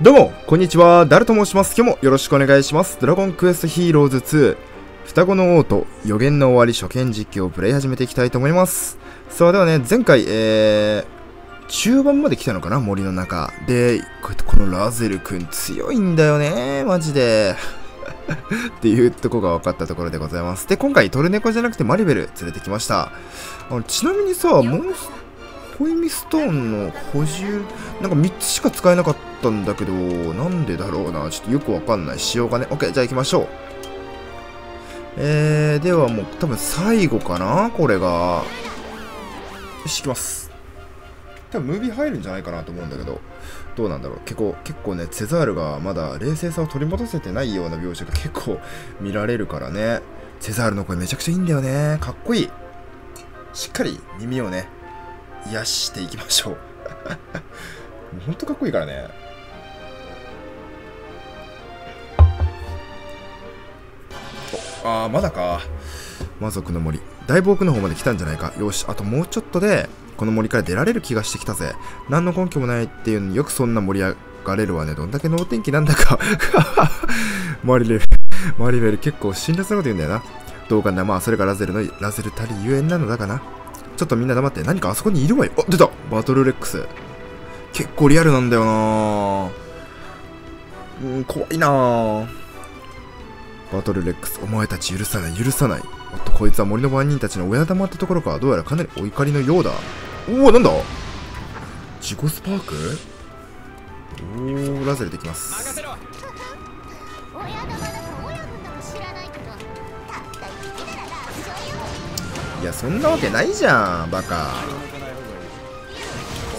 どうも、こんにちは。ダルと申します。今日もよろしくお願いします。ドラゴンクエストヒーローズ2、双子の王と予言の終わり初見実況をプレイ始めていきたいと思います。さあ、ではね、前回、えー、中盤まで来たのかな森の中。で、こうやってこのラゼル君強いんだよね、マジで。っていうとこが分かったところでございます。で、今回トルネコじゃなくてマリベル連れてきました。あのちなみにさ、モンスホイミストーンの補充、なんか3つしか使えなかったんだけど、なんでだろうな。ちょっとよくわかんない。仕様がね。OK、じゃあ行きましょう。えー、ではもう多分最後かなこれが。よし、行きます。多分ムービー入るんじゃないかなと思うんだけど、どうなんだろう。結構、結構ね、セザールがまだ冷静さを取り戻せてないような描写が結構見られるからね。セザールの声めちゃくちゃいいんだよね。かっこいい。しっかり耳をね、癒していきましょう。もうほんとかっこいいからね。おあ、まだか。魔族の森。だいぶ奥の方まで来たんじゃないか。よし、あともうちょっとで、この森から出られる気がしてきたぜ。何の根拠もないっていうのによくそんな盛り上がれるわね。どんだけ能天気なんだか。マリレル、マリベル結構辛辣なこと言うんだよな。どうかな。まあ、それがラゼルの、ラゼルたりゆえんなのだかな。ちょっとみんな黙って。何かあそこにいるわよ。あ、出たバトルレックス。結構リアルなんだよなうん、怖いなバトルレックス、お前たち許さない、許さない。おっと、こいつは森の番人たちの親玉ってところか。どうやらかなりお怒りのようだ。おお、なんだ？自己スパーク？おー、ラゼルできます。いや、そんなわけないじゃん、バカ。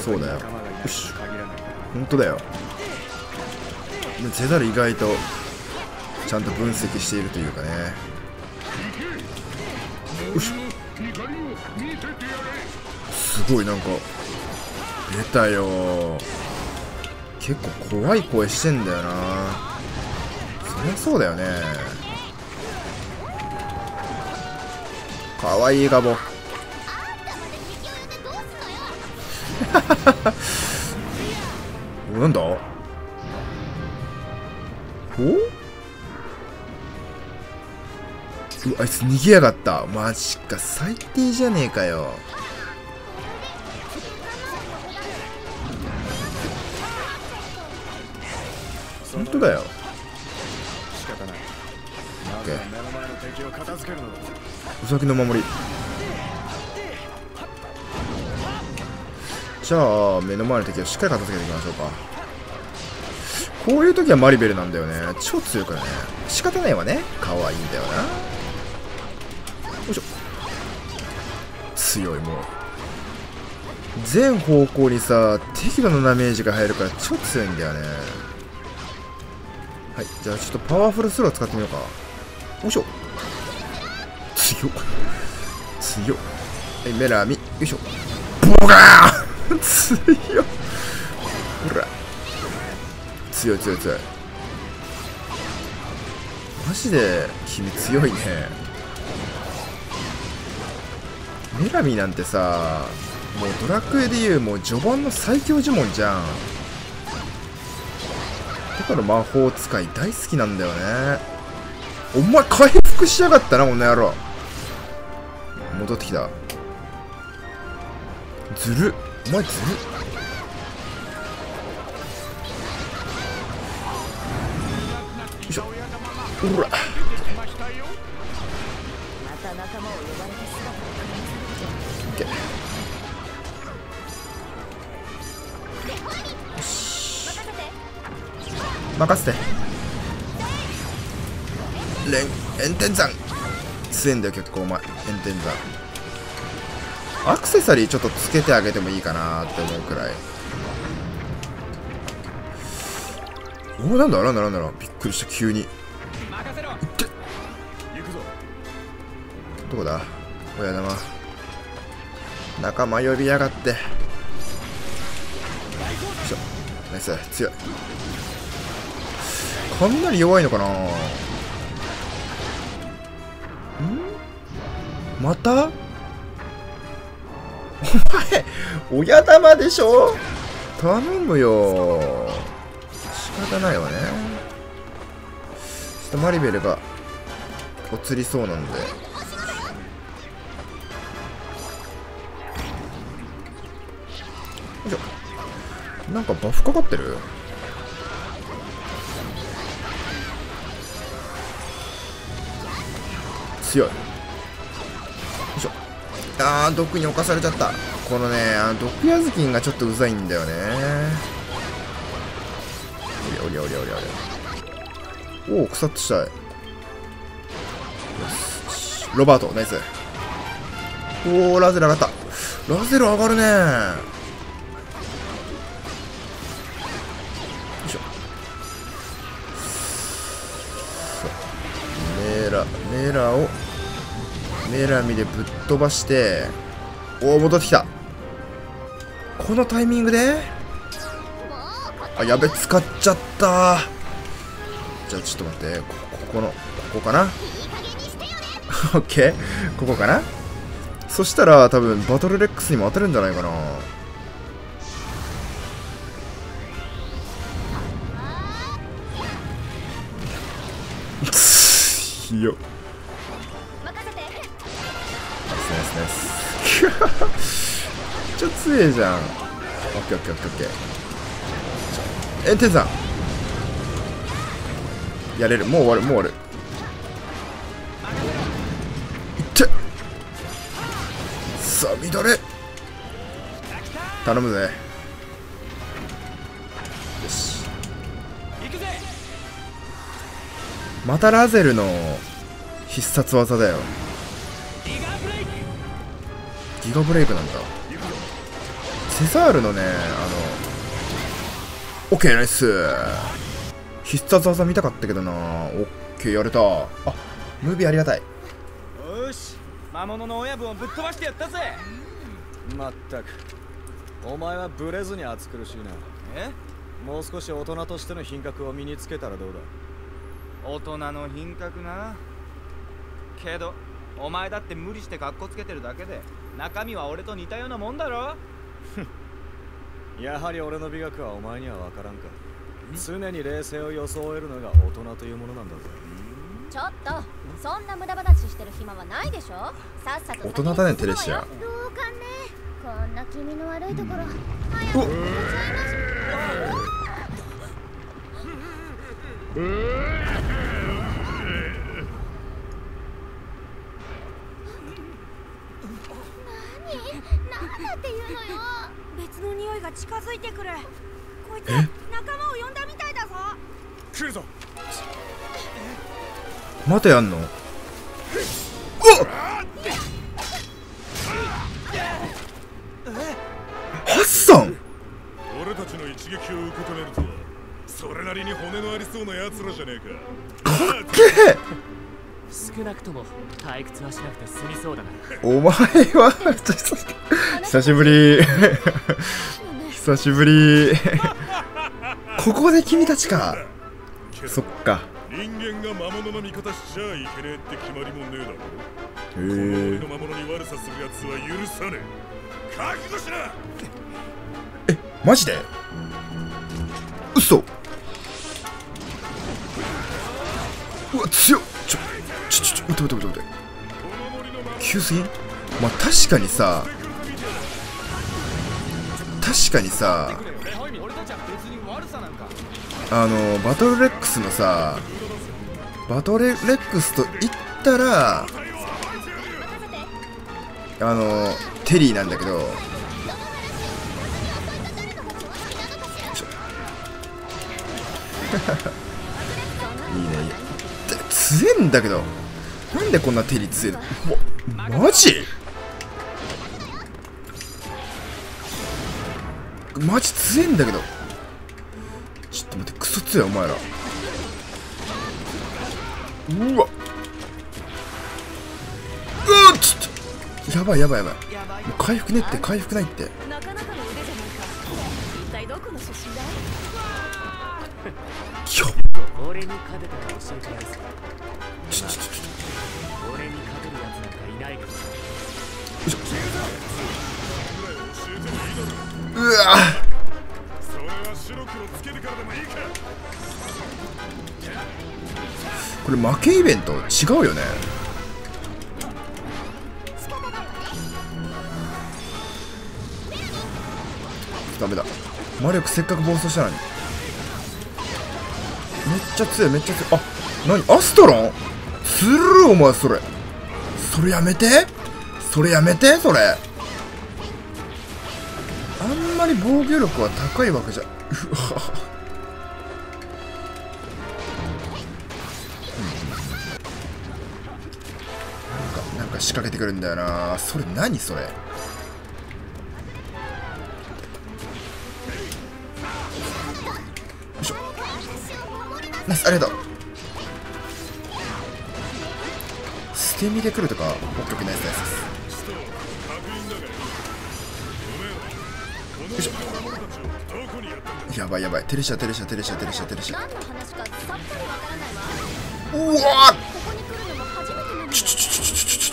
そうだよ。よし。ほんとだよ。ゼザル意外とちゃんと分析しているというかね。よし。すごいなんか出たよ。結構怖い声してんだよな。そりゃそうだよね。かわいいガボ。あんたまで敵を呼んでどうすのよなんだ？お？うあいつ逃げやがった。マジか最低じゃねえかよ。本当だよ。仕方ないまずは目の前の敵を片付けるのだウサギの守り。じゃあ目の前の敵をしっかり片付けていきましょうか。こういう時はマリベルなんだよね。超強いからね仕方ないわね。可愛いんだよな。よいしょ。強いもう。全方向にさ適度なダメージが入るから超強いんだよね。はいじゃあちょっとパワフルスロー使ってみようか。よいしょ。強っ。強はいメラミ。よいしょ。ボガーン強っ。ほら強い強い強い。マジで君強いね。メラミなんてさもうドラクエでいうもう序盤の最強呪文じゃん。だから魔法使い大好きなんだよね。お前回復しやがったなこの野郎。戻ってきた。ずるお前ずるよいしょ。ほら。また仲間を呼ばれて姿をオッケー。任せて。連炎天山。強えんだよ結構お前炎天山アクセサリーちょっとつけてあげてもいいかなって思うくらい。おおなんだなんだなんだびっくりした急に。どこだ？親玉仲間呼びやがって。よいしょ。ナイス。強い。かなり弱いのかな？んまた？お前親玉でしょ？頼むよ。しらないわね。ちょっとマリベルが移りそうなんで。なんかバフかかってる？強い。よいしょ。あー毒に侵されちゃった。このねあの毒矢頭金がちょっとうざいんだよね。おりゃおりゃおりゃおりゃおお腐ってした。いよし。ロバートナイス。おおラゼル上がった。ラゼル上がるね。よいしょ。メラメラをメラミでぶっ飛ばしておお戻ってきた。このタイミングで？あやべ使っちゃった。じゃあちょっと待ってここのここかな？オッケー。ここかな？そしたら多分バトルレックスにも当たるんじゃないかな。いいちょっと強えじゃん。オッケーオッケーオッケーオッケー。えテン。さんやれる。もう終わる。もう終わる。いって。さあ乱れ頼むぜ。よし。またラゼルの必殺技だよギガブレイクなんだ。セザールのねあのオッケーナイス。必殺技見たかったけどな。オッケーやれた。あムービーありがたい。よし。魔物の親分をぶっ飛ばしてやったぜ。まったく。お前はブレずに暑苦しいな。え？もう少し大人としての品格を身につけたらどうだ？大人の品格な。けどお前だって無理して格好つけてるだけで中身は俺と似たようなもんだろ？やはり俺の美学はお前には分からんか。常に冷静を装えるのが大人というものなんだぜ。ちょっとそんな無駄話してる暇はないでしょ？さっさと大人だねテレシア。どうかね？こんな気味の悪いところ。早く行っちゃいます何何だっていうのよ？別の匂いが近づいてくる。こいつえ？仲間を呼んだみたいだぞ。来るぞ。またやんの？うわっ！ハッサン！俺たちの一撃を受け止めるとはそれなりに骨のありそうな奴らじゃねえか少なくとも退屈はしなくて済みそうだな。お前は久しぶり。久しぶり。ここで君たちか。そっか。人間が魔物の味方しちゃいけねえって決まりもねえだろ。へこの森えの魔物に悪さする奴は許さねえ。覚悟しな。マジで？嘘。うわ強っ。ちょ待って待って待って急すぎ？んまあ確かにさ。確かにさ。あのバトルレックスのさバトルレックスと言ったらあのテリーなんだけど。いいね。強えんだけどなんでこんなテリー強えの？マジ？マジ強えんだけど。ちょっと待ってクソ強いお前ら。うわ。うわちょっと。やばいやばいやばい。もう回復ねって回復ないって。なかなかの腕じゃないか一体どこの出身だいひょちょちょうわこれ負けイベント違うよね。ダメだ。魔力せっかく暴走したのに。めっちゃ強いめっちゃ強い。あ何？アストロン？つるるお前それ。それやめて。それやめてそれ。あんまり防御力は高いわけじゃ。うわ。なんかなんか仕掛けてくるんだよな。それ何それ。よいしょ。ナイスありがとう。捨て身で来るとかオッケーオッケナイスナイスですしょやばいやばい。テレシャテレシャテレシャテレシャテレシャうわちょちょちょちょちょ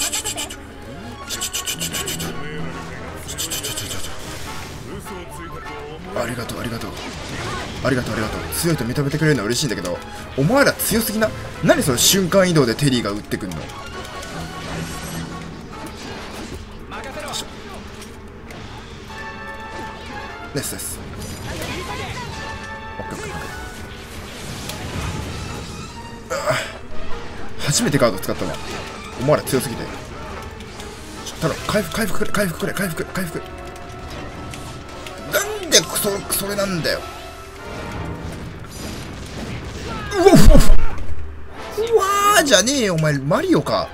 ありがとうありがとうありがとうありがとう強いと認めてくれるのは嬉しいんだけどお前ら強すぎな何その瞬間移動でテリーが撃ってくんのですです。初めてカード使ったわ。お前ら強すぎて。ちょただ回復回復くれ回復くれ回復回復なんでそそれなんだよ。うわうわうわ。うわーじゃねえよお前。マリオか。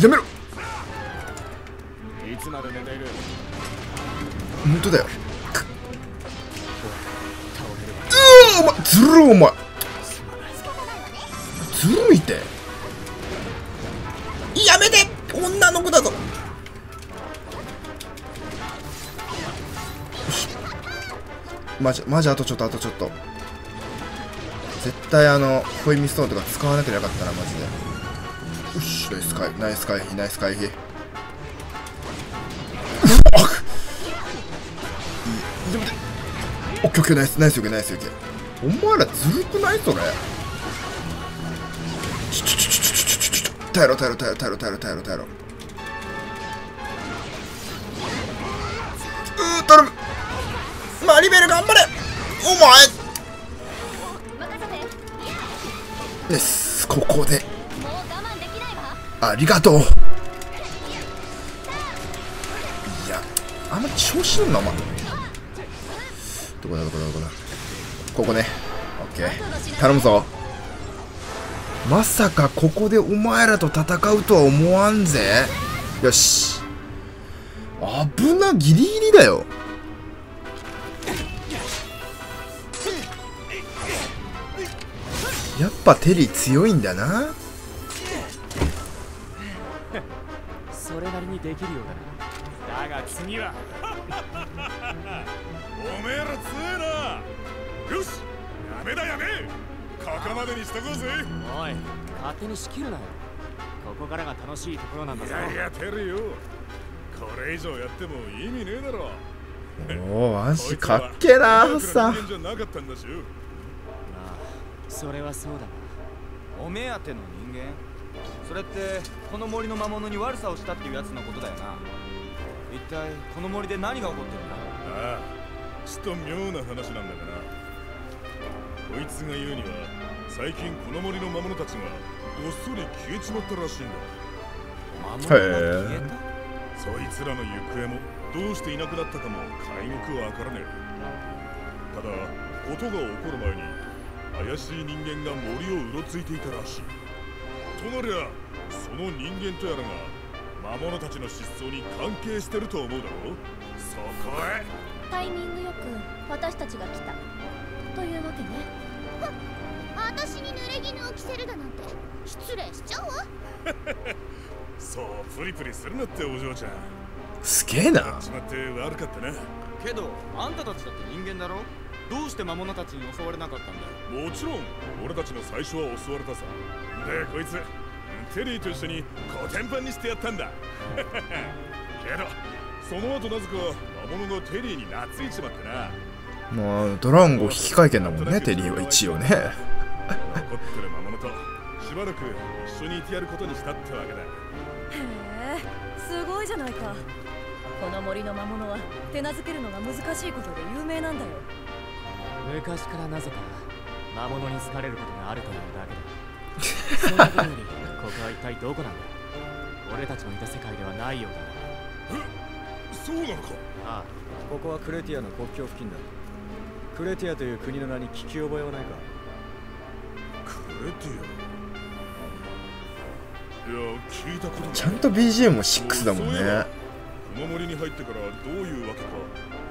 やめろ。いつまで寝ている？本当だよ。くっうーお前ずるいお前。ずるいって。やめて女の子だぞ。よし。マジマジあとちょっとあとちょっと。絶対あのホイミストーンとか使わなきゃよかったなマジで。よしナイス回ナイス回避ナイス回避。おってオッケーオッケーナイスナイスオッケーナイスオッケーお前らずるくないそれちょちょちょちょちょちょちょ耐えろ耐えろ耐えろ耐えろ耐えろ耐えろ耐えろうー頼むマリベル頑張れお前ですここでありがとういやあんま調子乗んなお前こだどこだどこだここね。オッケー。頼むぞ。まさかここでお前らと戦うとは思わんぜ。よし。危なギリギリだよ。やっぱテリー強いんだな。それなりにできるようだな。だが次は。おめえら強えな。よしやめだやめ。ここまでにしとこうぜ。おい勝手に仕切るなよ。ここからが楽しいところなんだぞ。いやてるよ。これ以上やっても意味ねえだろ。おおマジかっけえなハッサン人間じゃなかったんだし。よまあそれはそうだお目当ての人間？それってこの森の魔物に悪さをしたっていうやつのことだよな。一体この森で何が起こってるんだ？ああちと妙な話なんだがな。こいつが言うには最近この森の魔物たちがごっそり消えちまったらしいんだ。魔物が消え。たそいつらの行方もどうしていなくなったかも皆目わからねえ。ただことが起こる前に怪しい人間が森をうろついていたらしい。となりゃその人間とやらが魔物たちの失踪に関係してると思うだろそこへタイミングよく私たちが来た。というわけね。私に濡れ衣を着せるだなんて。失礼しちゃうわ。そうプリプリするなってお嬢ちゃん。すげえな。やっちまって悪かったなけどあんたたちだって人間だろ？どうして魔物たちに襲われなかったんだよ？もちろん俺たちの最初は襲われたさ。でこいつテリーと一緒にコテンパンにしてやったんだ。けどその後なぜか魔物がテリーに懐いちまってな。まあドランゴ引換券だもんね テリーは一応ね。ってる魔物としばらく一緒にいてやることにしたってわけだ。へえすごいじゃないか。この森の魔物は手なずけるのが難しいことで有名なんだよ。昔からなぜか魔物に好かれることがあるというだけだ。そんなことよりここは一体どこなんだ。俺たちのいた世界ではないようだな そうなのか？ああここはクレティアの国境付近だ。クレティアという国の名に聞き覚えはないか？クレティア？いや聞いたことない。ちゃんと BGM も6だもんね。この森に入ってからどういうわけか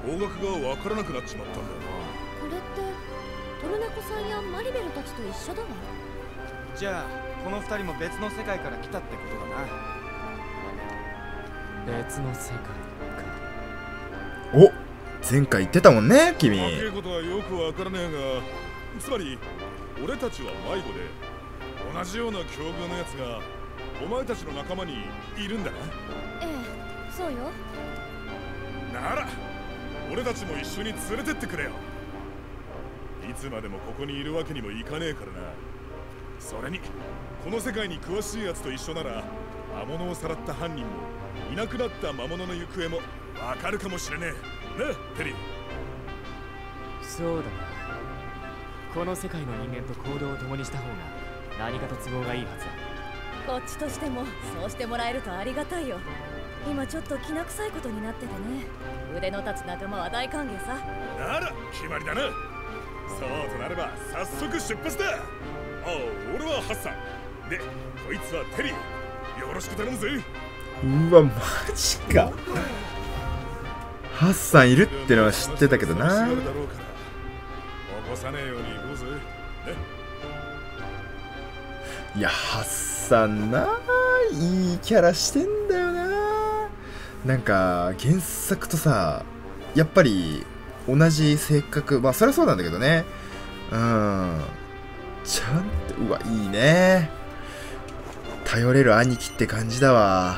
方角がわからなくなっちまったんだよこれってトルネコさんやマリベルたちと一緒だわじゃあこの二人も別の世界から来たってことだな。別の世界。かお前回言ってたもんね君。な若いことはよくわからねえがつまり俺たちは迷子で同じような境遇のやつがお前たちの仲間にいるんだな。ええそうよ。なら俺たちも一緒に連れてってくれよ。いつまでもここにいるわけにもいかねえからな。それにこの世界に詳しいやつと一緒なら魔物をさらった犯人もいなくなった魔物の行方もわかるかもしれねえ。ねテリー。そうだな。この世界の人間と行動を共にした方が何かと都合がいいはずだ。こっちとしてもそうしてもらえるとありがたいよ。今ちょっときな臭いことになっててね。腕の立つ仲間は大歓迎さ。なら決まりだな。そうとなれば早速出発だ。ああ俺はハッサン。でこいつはテリー。よろしく頼むぜ。うわマジかハッサンいるってのは知ってたけどな。起こさねえように行こうぜいやハッサンないいキャラしてんだよな。なんか原作とさやっぱり同じ性格。まあそりゃそうなんだけどね。うん。ちゃんとうわいいね。頼れる兄貴って感じだわ。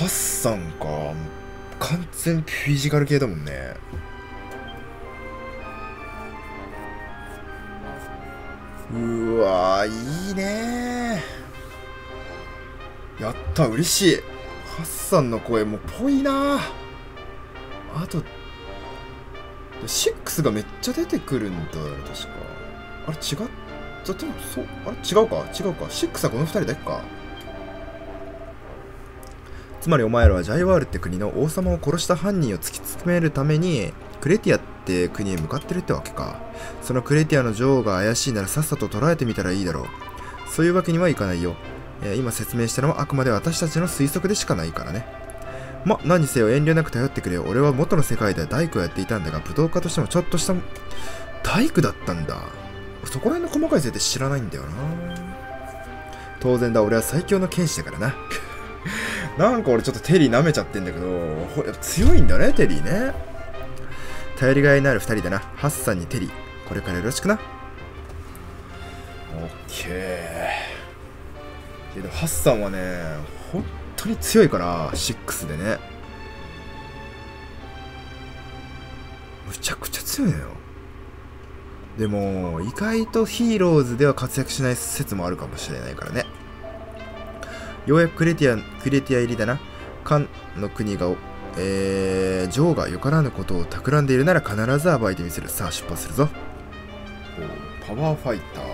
ハッサンか。完全フィジカル系だもんね。うわいいね。やった嬉しい。ハッサンの声もぽいな。あと6がめっちゃ出てくるんだよ確か。あれ違ったでもそうあれ違うか？違うか。6はこの2人だけか。つまりお前らはジャイワールって国の王様を殺した犯人を突き詰めるためにクレティアって国へ向かってるってわけか。そのクレティアの女王が怪しいならさっさと捕らえてみたらいいだろう。そういうわけにはいかないよ、えー今説明したのはあくまで私たちの推測でしかないからね。ま何せよ遠慮なく頼ってくれよ。俺は元の世界では大工をやっていたんだが武道家としてもちょっとした大工だったんだ。そこら辺の細かい設定知らないんだよな。当然だ。俺は最強の剣士だからな。なんか俺ちょっとテリー舐めちゃってんだけどほやっぱ強いんだねテリーね。頼りがいのある2人だな。ハッサンにテリー。これからよろしくな。オッケー。けどハッサンはね本当に強いから6でね。むちゃくちゃ強いのよ。でも意外とヒーローズでは活躍しない説もあるかもしれないからね。ようやくクレティアクレティア入りだな。カンの国がえー、ジョーがよからぬことを企んでいるなら必ず暴いてみせる。さあ出発するぞ。おパワーファイター。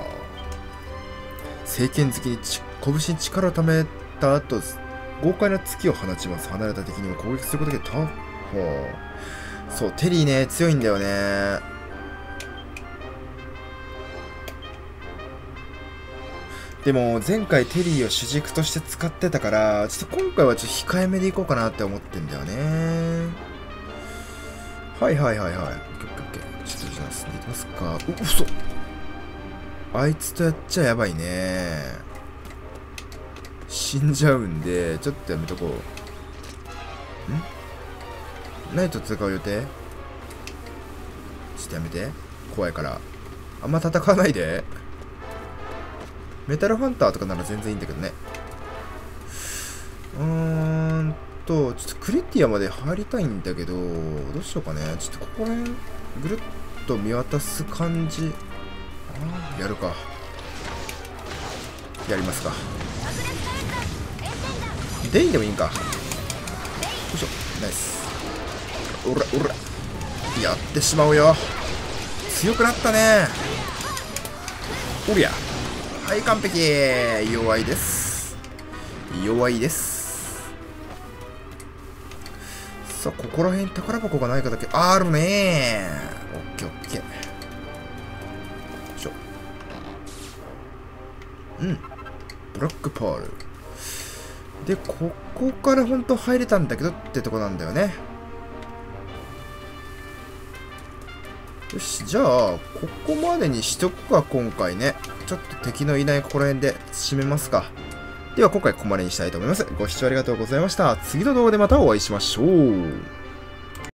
聖剣好きにち拳に力をためた後豪快な突きを放ちます。離れた敵にも攻撃することができたそうテリーね強いんだよねでも前回テリーを主軸として使ってたからちょっと今回はちょっと控えめでいこうかなって思ってんだよね。はいはいはいはい。オッケーオッケーちょっとじゃあ進んでいきますか。う嘘。あいつとやっちゃやばいね。死んじゃうんでちょっとやめとこう。ん？何と戦う予定？ちょっとやめて。怖いから。あんま戦わないで。メタルハンターとかなら全然いいんだけどね。うーんとちょっとクレティアまで入りたいんだけどどうしようかね。ちょっとここら辺ぐるっと見渡す感じ。あやるか。やりますか。デインでもいいんか。よいしょ。ナイス。おらおら。やってしまうよ。強くなったね。おりゃ。はい完璧。弱いです。弱いです。さあここら辺宝箱がないかだけ。あるねオッケーオッケー。よいしょ。うん。ブラックパール。でここから本当入れたんだけどってとこなんだよね。よしじゃあここまでにしとくか今回ね。ちょっと敵のいないここら辺で締めますか。では今回ここまでにしたいと思います。ご視聴ありがとうございました。次の動画でまたお会いしましょう。